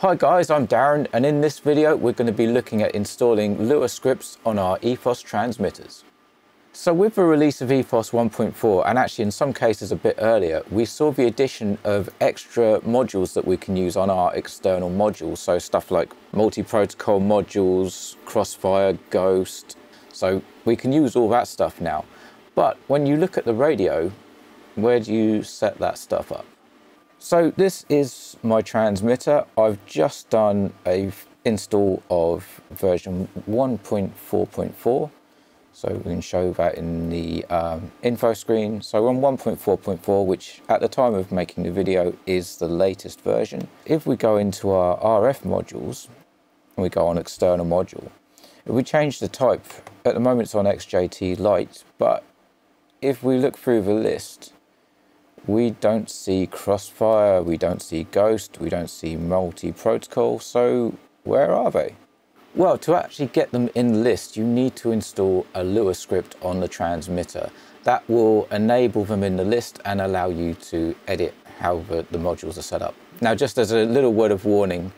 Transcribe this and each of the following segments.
Hi guys, I'm Darren and in this video we're going to be looking at installing Lua scripts on our ETHOS transmitters. So with the release of ETHOS 1.4 and actually in some cases a bit earlier, we saw the addition of extra modules that we can use on our external modules. So stuff like multi-protocol modules, Crossfire, Ghost. So we can use all that stuff now. But when you look at the radio, where do you set that stuff up? So this is my transmitter. I've just done a install of version 1.4.4. So we can show that in the um, info screen. So on 1.4.4, which at the time of making the video is the latest version. If we go into our RF modules, and we go on external module, if we change the type, at the moment it's on XJT Lite, but if we look through the list, we don't see Crossfire, we don't see Ghost, we don't see multi-protocol, so where are they? Well, to actually get them in the list, you need to install a Lua script on the transmitter. That will enable them in the list and allow you to edit how the, the modules are set up. Now, just as a little word of warning,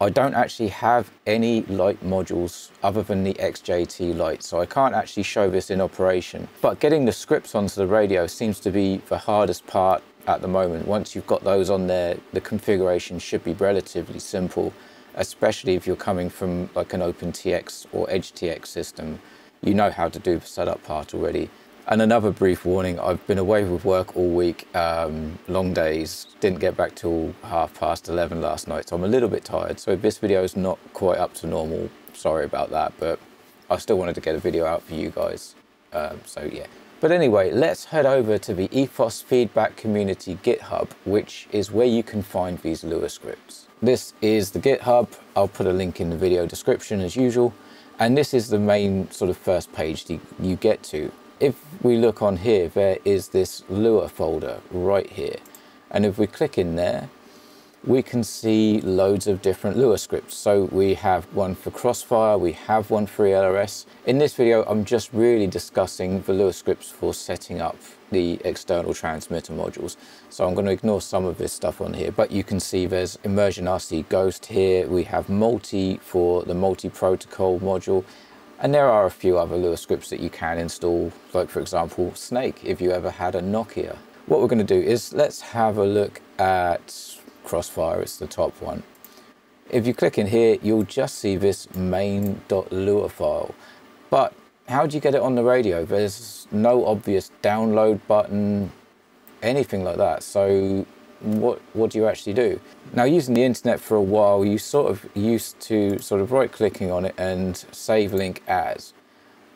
I don't actually have any light modules other than the XJT Lite, so I can't actually show this in operation. But getting the scripts onto the radio seems to be the hardest part at the moment. Once you've got those on there, the configuration should be relatively simple, especially if you're coming from like an OpenTX or EdgeTX system. You know how to do the setup part already. And another brief warning, I've been away with work all week, um, long days, didn't get back till half past 11 last night, so I'm a little bit tired. So this video is not quite up to normal, sorry about that, but I still wanted to get a video out for you guys, um, so yeah. But anyway, let's head over to the ETHOS Feedback Community GitHub, which is where you can find these Lua scripts. This is the GitHub, I'll put a link in the video description as usual, and this is the main sort of first page you get to if we look on here, there is this Lua folder right here. And if we click in there, we can see loads of different Lua scripts. So we have one for Crossfire, we have one for ELRS. In this video, I'm just really discussing the Lua scripts for setting up the external transmitter modules. So I'm going to ignore some of this stuff on here, but you can see there's Immersion RC Ghost here. We have multi for the multi-protocol module, and there are a few other Lua scripts that you can install, like for example, Snake, if you ever had a Nokia. What we're going to do is let's have a look at Crossfire, it's the top one. If you click in here, you'll just see this main.lua file. But how do you get it on the radio? There's no obvious download button, anything like that. So what, what do you actually do? Now using the internet for a while, you sort of used to sort of right clicking on it and save link as,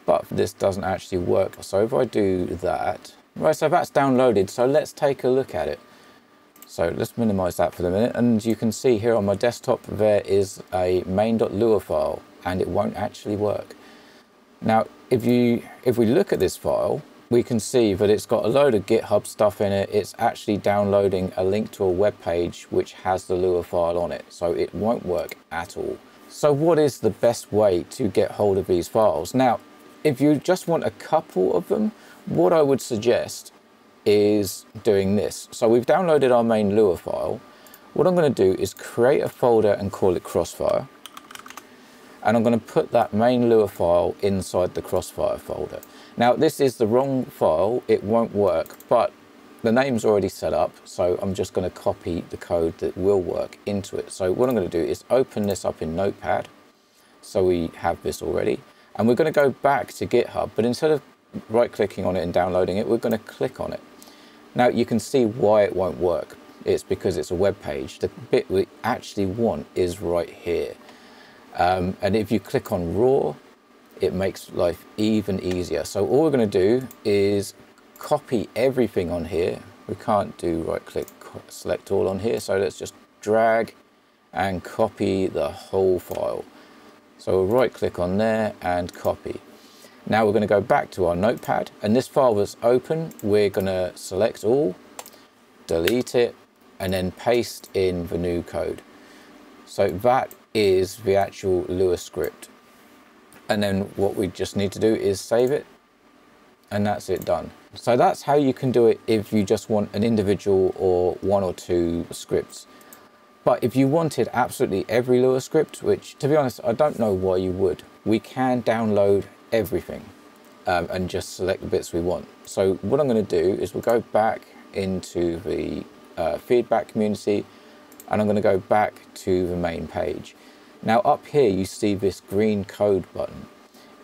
but this doesn't actually work. So if I do that, right, so that's downloaded. So let's take a look at it. So let's minimize that for the minute. And you can see here on my desktop, there is a main.lua file and it won't actually work. Now, if you if we look at this file, we can see that it's got a load of GitHub stuff in it. It's actually downloading a link to a web page which has the Lua file on it, so it won't work at all. So what is the best way to get hold of these files? Now, if you just want a couple of them, what I would suggest is doing this. So we've downloaded our main Lua file. What I'm going to do is create a folder and call it Crossfire. And I'm going to put that main Lua file inside the Crossfire folder. Now this is the wrong file, it won't work, but the name's already set up, so I'm just going to copy the code that will work into it. So what I'm going to do is open this up in Notepad, so we have this already, and we're going to go back to GitHub, but instead of right-clicking on it and downloading it, we're going to click on it. Now you can see why it won't work. It's because it's a web page. The bit we actually want is right here. Um, and if you click on raw, it makes life even easier. So all we're going to do is copy everything on here. We can't do right click select all on here. So let's just drag and copy the whole file. So we'll right click on there and copy. Now we're going to go back to our notepad and this file was open. We're going to select all, delete it and then paste in the new code. So that is the actual Lua script. And then what we just need to do is save it and that's it done. So that's how you can do it if you just want an individual or one or two scripts. But if you wanted absolutely every Lua script, which to be honest, I don't know why you would, we can download everything um, and just select the bits we want. So what I'm going to do is we'll go back into the uh, feedback community and I'm going to go back to the main page. Now up here you see this green code button.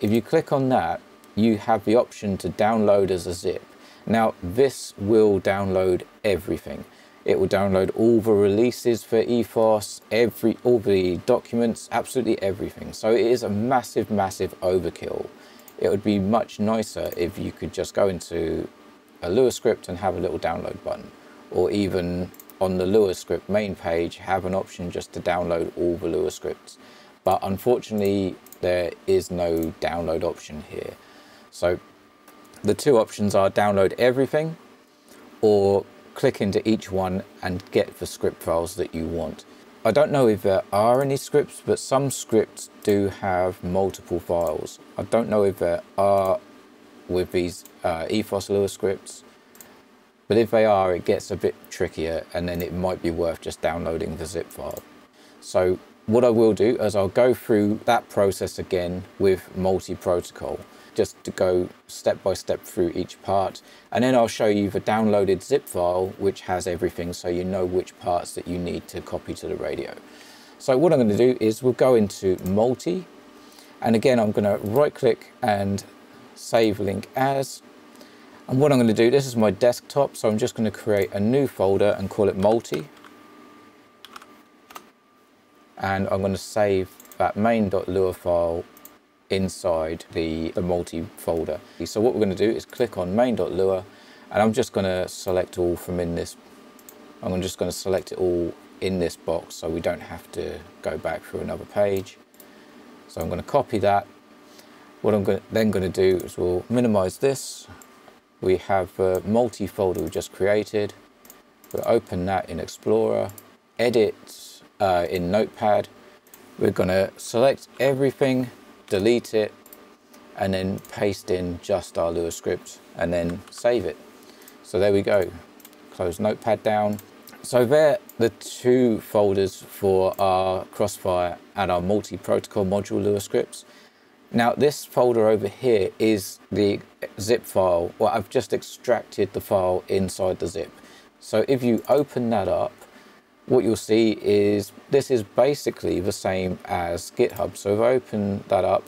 If you click on that, you have the option to download as a zip. Now this will download everything. It will download all the releases for ETHOS, every, all the documents, absolutely everything. So it is a massive, massive overkill. It would be much nicer if you could just go into a Lua script and have a little download button, or even on the Lua script main page, have an option just to download all the Lua scripts. But unfortunately, there is no download option here. So the two options are download everything or click into each one and get the script files that you want. I don't know if there are any scripts, but some scripts do have multiple files. I don't know if there are with these uh, ETHOS Lua scripts, but if they are, it gets a bit trickier and then it might be worth just downloading the zip file. So what I will do is I'll go through that process again with multi-protocol just to go step by step through each part. And then I'll show you the downloaded zip file, which has everything so you know which parts that you need to copy to the radio. So what I'm going to do is we'll go into multi. And again, I'm going to right click and save link as. And what I'm going to do, this is my desktop, so I'm just going to create a new folder and call it multi. And I'm going to save that main.lua file inside the, the multi folder. So what we're going to do is click on main.lua and I'm just going to select all from in this. I'm just going to select it all in this box so we don't have to go back through another page. So I'm going to copy that. What I'm then going to do is we'll minimize this. We have a multi folder we just created. We'll open that in Explorer, edit uh, in Notepad. We're going to select everything delete it, and then paste in just our Lua script and then save it. So there we go. Close Notepad down. So there the two folders for our Crossfire and our multi-protocol module Lua scripts. Now this folder over here is the zip file. Well, I've just extracted the file inside the zip. So if you open that up, what you'll see is this is basically the same as GitHub. So if I open that up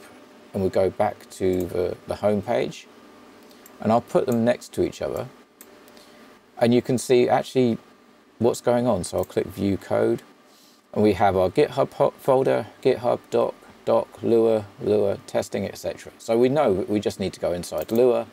and we go back to the, the home page, and I'll put them next to each other, and you can see actually what's going on. So I'll click View Code, and we have our GitHub folder, GitHub doc, doc, Lua, Lua, testing, etc. So we know we just need to go inside Lua,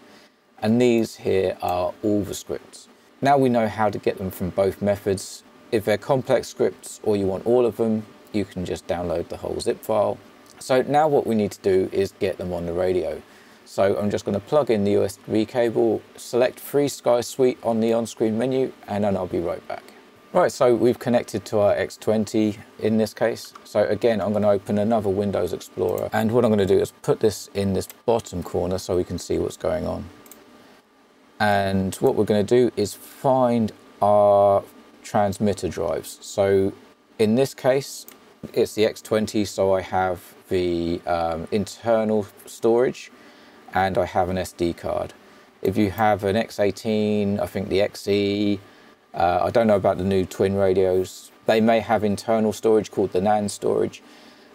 and these here are all the scripts. Now we know how to get them from both methods if they're complex scripts or you want all of them, you can just download the whole zip file. So now what we need to do is get them on the radio. So I'm just going to plug in the USB cable, select FrSky Suite on the on-screen menu, and then I'll be right back. Right, so we've connected to our X20 in this case. So again, I'm going to open another Windows Explorer. And what I'm going to do is put this in this bottom corner so we can see what's going on. And what we're going to do is find our transmitter drives. So in this case, it's the X20, so I have the um, internal storage and I have an SD card. If you have an X18, I think the XE, uh, I don't know about the new twin radios, they may have internal storage called the NAND storage,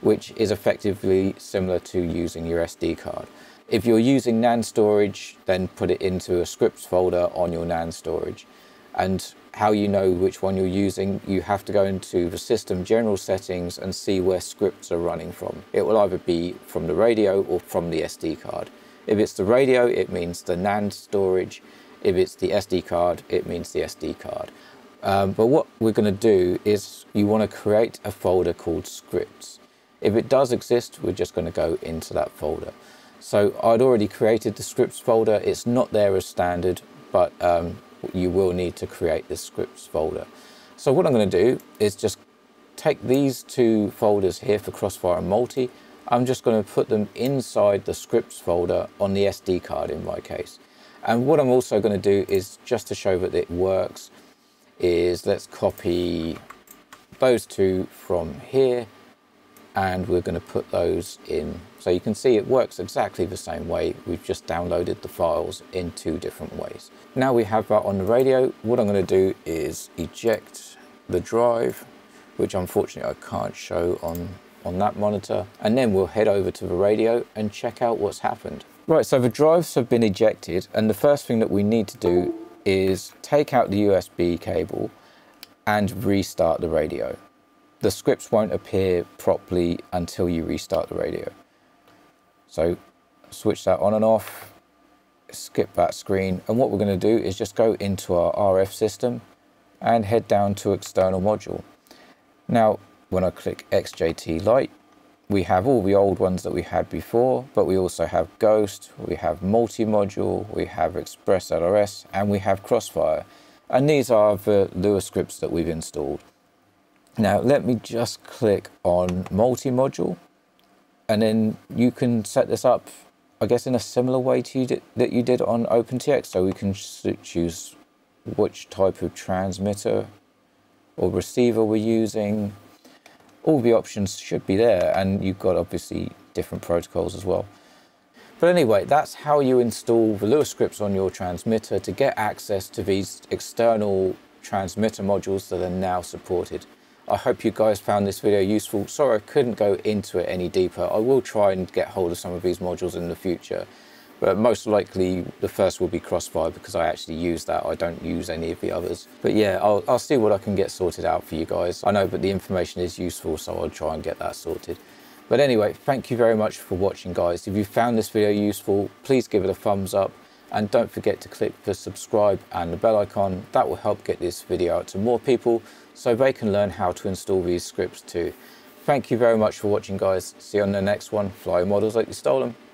which is effectively similar to using your SD card. If you're using NAND storage, then put it into a scripts folder on your NAND storage. And how you know which one you're using, you have to go into the system general settings and see where scripts are running from. It will either be from the radio or from the SD card. If it's the radio, it means the NAND storage. If it's the SD card, it means the SD card. Um, but what we're going to do is you want to create a folder called scripts. If it does exist, we're just going to go into that folder. So I'd already created the scripts folder. It's not there as standard, but um, you will need to create this scripts folder. So what I'm going to do is just take these two folders here for Crossfire and Multi. I'm just going to put them inside the scripts folder on the SD card in my case. And what I'm also going to do is just to show that it works is let's copy those two from here and we're going to put those in. So you can see it works exactly the same way. We've just downloaded the files in two different ways. Now we have that on the radio, what I'm going to do is eject the drive, which unfortunately I can't show on, on that monitor. And then we'll head over to the radio and check out what's happened. Right, so the drives have been ejected and the first thing that we need to do is take out the USB cable and restart the radio. The scripts won't appear properly until you restart the radio. So switch that on and off, skip that screen. And what we're going to do is just go into our RF system and head down to external module. Now, when I click XJT Lite, we have all the old ones that we had before, but we also have Ghost, we have multi-module, we have Express LRS, and we have Crossfire. And these are the Lua scripts that we've installed. Now, let me just click on multi-module, and then you can set this up, I guess, in a similar way to you did, that you did on OpenTX. So we can choose which type of transmitter or receiver we're using. All the options should be there and you've got obviously different protocols as well. But anyway, that's how you install the Lua scripts on your transmitter to get access to these external transmitter modules that are now supported. I hope you guys found this video useful. Sorry I couldn't go into it any deeper. I will try and get hold of some of these modules in the future but most likely the first will be Crossfire because I actually use that. I don't use any of the others. But yeah, I'll, I'll see what I can get sorted out for you guys. I know, but the information is useful, so I'll try and get that sorted. But anyway, thank you very much for watching, guys. If you found this video useful, please give it a thumbs up. And don't forget to click the subscribe and the bell icon. That will help get this video out to more people so they can learn how to install these scripts too. Thank you very much for watching, guys. See you on the next one. Fly models like you stole them.